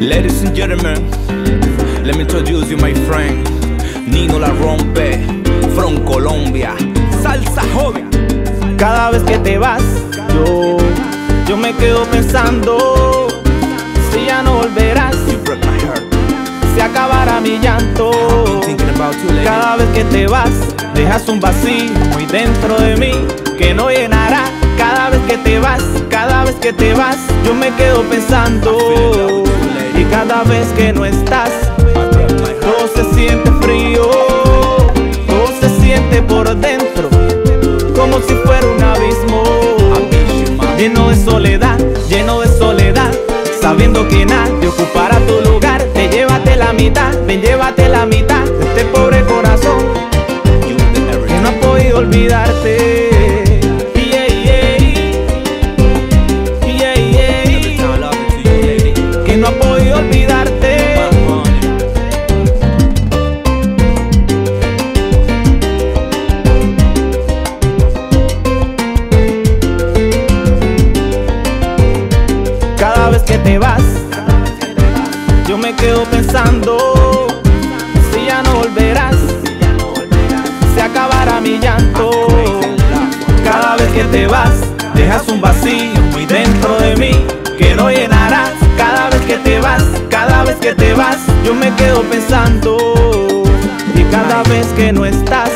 Ladies and gentlemen, let me introduce you my friend Nino La Rompe from Colombia, salsa joven. Cada vez que te vas, yo, yo me quedo pensando si ya no volverás, You broke my heart. se acabará mi llanto. Cada vez que te vas, dejas un vacío muy dentro de mí que no llenará. Cada vez que te vas, cada vez que te vas, yo me quedo pensando. Y cada vez que no estás, todo se siente frío, todo se siente por dentro, como si fuera un abismo. Lleno de soledad, quedo pensando si ya no volverás, se acabará mi llanto. Cada vez que te vas, dejas un vacío muy dentro de mí que no llenarás. Cada vez que te vas, cada vez que te vas, yo me quedo pensando. Y cada vez que no estás,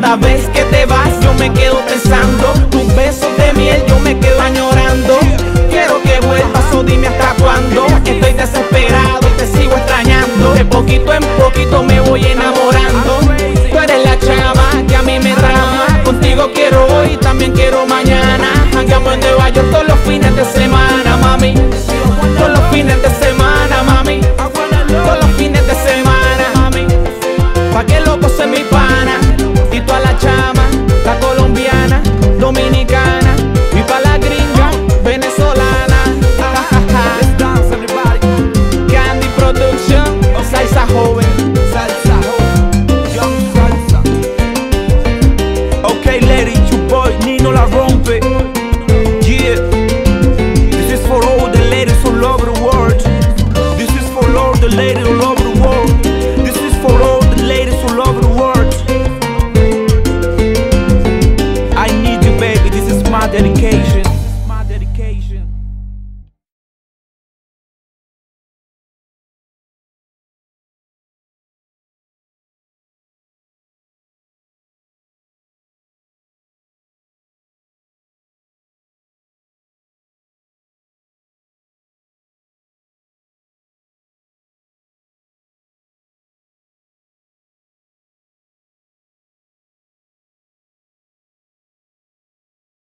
cada vez que te vas yo me quedo pensando. Tus besos de miel yo me quedo añorando. Quiero que vuelvas o dime hasta cuándo. Estoy desesperado y te sigo extrañando. De poquito en poquito me the lady who